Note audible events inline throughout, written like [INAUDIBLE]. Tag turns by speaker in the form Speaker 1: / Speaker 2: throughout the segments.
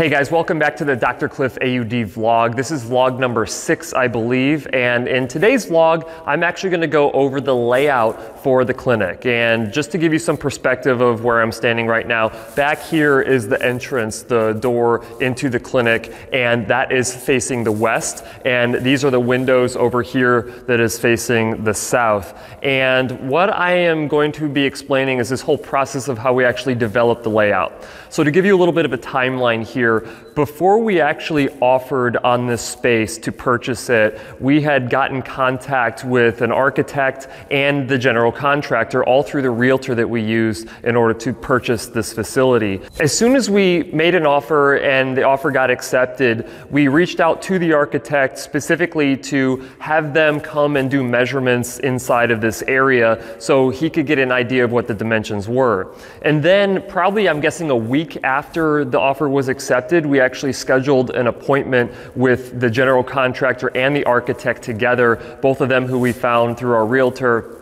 Speaker 1: Hey guys, welcome back to the Dr. Cliff AUD vlog. This is vlog number six, I believe. And in today's vlog, I'm actually gonna go over the layout for the clinic. And just to give you some perspective of where I'm standing right now, back here is the entrance, the door into the clinic, and that is facing the west. And these are the windows over here that is facing the south. And what I am going to be explaining is this whole process of how we actually develop the layout. So to give you a little bit of a timeline here, before we actually offered on this space to purchase it, we had gotten contact with an architect and the general contractor, all through the realtor that we used in order to purchase this facility. As soon as we made an offer and the offer got accepted, we reached out to the architect specifically to have them come and do measurements inside of this area so he could get an idea of what the dimensions were. And then, probably, I'm guessing, a week after the offer was accepted, accepted, we actually scheduled an appointment with the general contractor and the architect together, both of them who we found through our realtor.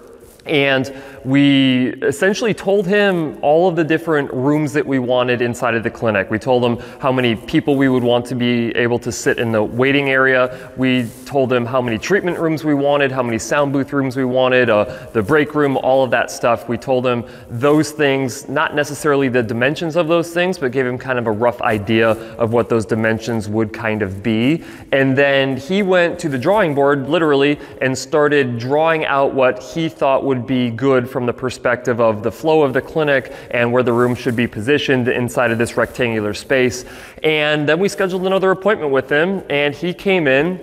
Speaker 1: And we essentially told him all of the different rooms that we wanted inside of the clinic. We told him how many people we would want to be able to sit in the waiting area. We told him how many treatment rooms we wanted, how many sound booth rooms we wanted, uh, the break room, all of that stuff. We told him those things, not necessarily the dimensions of those things, but gave him kind of a rough idea of what those dimensions would kind of be. And then he went to the drawing board, literally, and started drawing out what he thought would be good from the perspective of the flow of the clinic and where the room should be positioned inside of this rectangular space. And then we scheduled another appointment with him, and he came in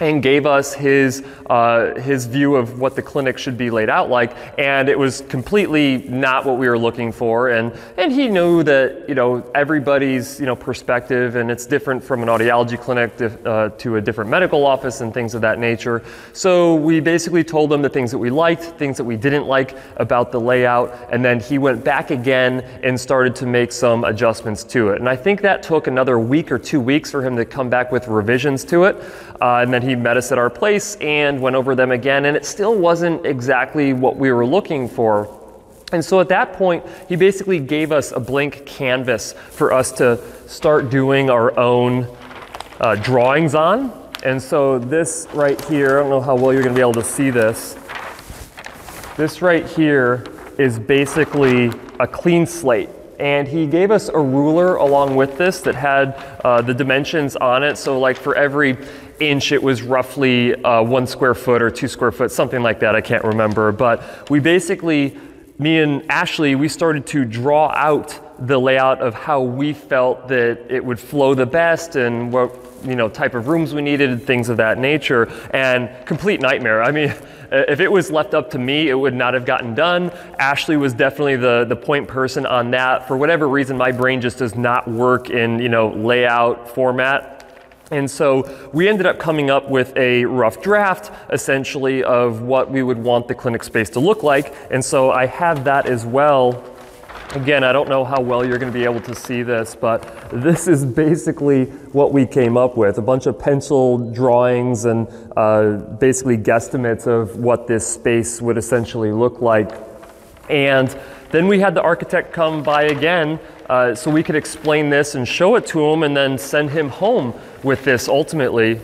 Speaker 1: and gave us his, uh, his view of what the clinic should be laid out like. And it was completely not what we were looking for. And, and he knew that, you know, everybody's, you know, perspective and it's different from an audiology clinic to, uh, to a different medical office and things of that nature. So we basically told him the things that we liked, things that we didn't like about the layout. And then he went back again and started to make some adjustments to it. And I think that took another week or two weeks for him to come back with revisions to it. Uh, and then he met us at our place and went over them again, and it still wasn't exactly what we were looking for. And so at that point, he basically gave us a blank canvas for us to start doing our own uh, drawings on. And so this right here, I don't know how well you're gonna be able to see this. This right here is basically a clean slate. And he gave us a ruler along with this that had uh, the dimensions on it. So like for every inch, it was roughly uh, one square foot or two square foot, something like that. I can't remember. But we basically, me and Ashley, we started to draw out the layout of how we felt that it would flow the best and what you know type of rooms we needed and things of that nature and complete nightmare i mean [LAUGHS] if it was left up to me it would not have gotten done ashley was definitely the the point person on that for whatever reason my brain just does not work in you know layout format and so we ended up coming up with a rough draft, essentially, of what we would want the clinic space to look like. And so I have that as well. Again, I don't know how well you're going to be able to see this, but this is basically what we came up with a bunch of pencil drawings and uh, basically guesstimates of what this space would essentially look like. And then we had the architect come by again uh, so we could explain this and show it to him and then send him home with this ultimately.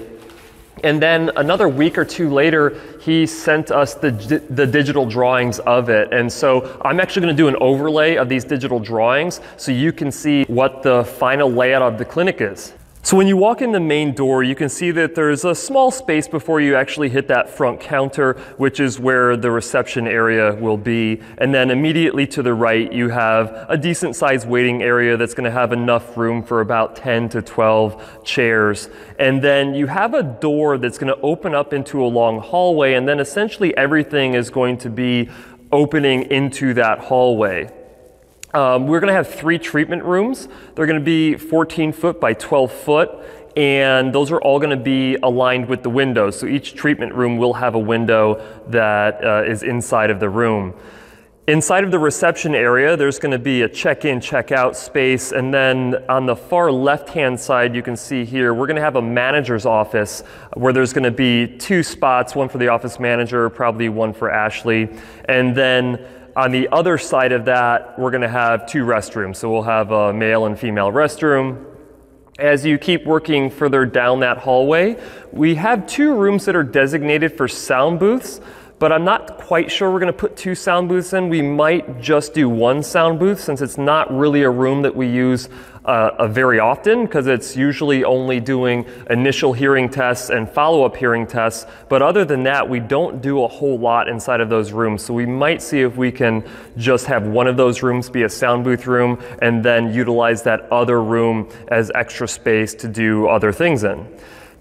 Speaker 1: And then another week or two later, he sent us the, the digital drawings of it. And so I'm actually going to do an overlay of these digital drawings so you can see what the final layout of the clinic is. So when you walk in the main door, you can see that there's a small space before you actually hit that front counter, which is where the reception area will be. And then immediately to the right, you have a decent sized waiting area that's gonna have enough room for about 10 to 12 chairs. And then you have a door that's gonna open up into a long hallway, and then essentially everything is going to be opening into that hallway. Um, we're gonna have three treatment rooms. They're gonna be 14 foot by 12 foot, and those are all gonna be aligned with the windows. So each treatment room will have a window that uh, is inside of the room. Inside of the reception area, there's going to be a check-in, check-out space, and then on the far left-hand side, you can see here, we're going to have a manager's office where there's going to be two spots, one for the office manager, probably one for Ashley, and then on the other side of that, we're gonna have two restrooms. So we'll have a male and female restroom. As you keep working further down that hallway, we have two rooms that are designated for sound booths but I'm not quite sure we're gonna put two sound booths in. We might just do one sound booth since it's not really a room that we use uh, uh, very often because it's usually only doing initial hearing tests and follow-up hearing tests. But other than that, we don't do a whole lot inside of those rooms. So we might see if we can just have one of those rooms be a sound booth room and then utilize that other room as extra space to do other things in.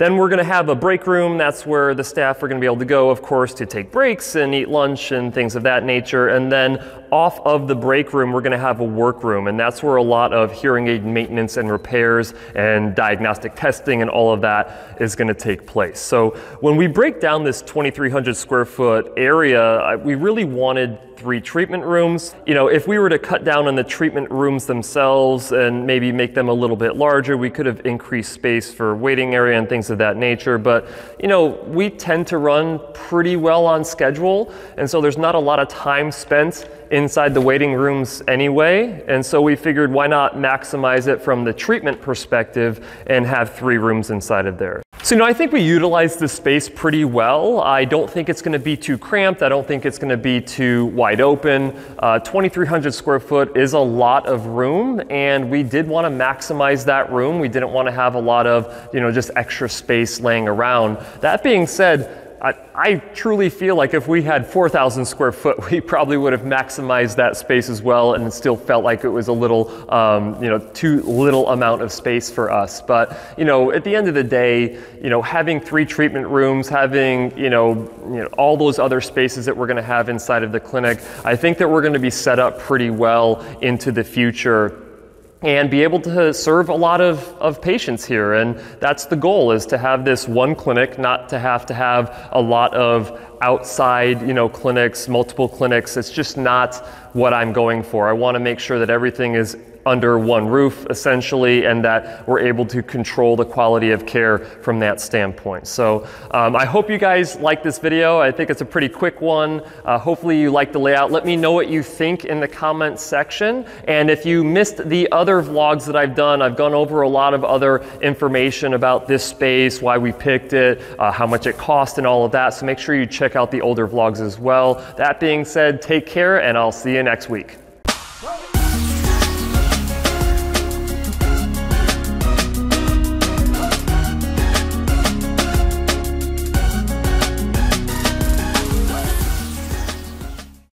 Speaker 1: Then we're gonna have a break room. That's where the staff are gonna be able to go, of course, to take breaks and eat lunch and things of that nature. And then off of the break room, we're gonna have a work room. And that's where a lot of hearing aid maintenance and repairs and diagnostic testing and all of that is gonna take place. So when we break down this 2,300 square foot area, we really wanted three treatment rooms. You know, if we were to cut down on the treatment rooms themselves and maybe make them a little bit larger, we could have increased space for waiting area and things of that nature. But, you know, we tend to run pretty well on schedule. And so there's not a lot of time spent inside the waiting rooms anyway. And so we figured why not maximize it from the treatment perspective and have three rooms inside of there. So, you know, I think we utilize the space pretty well. I don't think it's going to be too cramped. I don't think it's going to be too wide open. Uh, 2,300 square foot is a lot of room, and we did want to maximize that room. We didn't want to have a lot of, you know, just extra space laying around. That being said, I, I, truly feel like if we had 4,000 square foot, [LAUGHS] we probably would have maximized that space as well and still felt like it was a little, um, you know, too little amount of space for us. But, you know, at the end of the day, you know, having three treatment rooms, having, you know, you know all those other spaces that we're going to have inside of the clinic, I think that we're going to be set up pretty well into the future and be able to serve a lot of, of patients here. And that's the goal is to have this one clinic, not to have to have a lot of outside, you know, clinics, multiple clinics. It's just not what I'm going for. I want to make sure that everything is under one roof essentially and that we're able to control the quality of care from that standpoint. So um, I hope you guys like this video. I think it's a pretty quick one. Uh, hopefully you like the layout. Let me know what you think in the comments section. And if you missed the other vlogs that I've done, I've gone over a lot of other information about this space, why we picked it, uh, how much it cost and all of that. So make sure you check out the older vlogs as well. That being said, take care and I'll see you next week.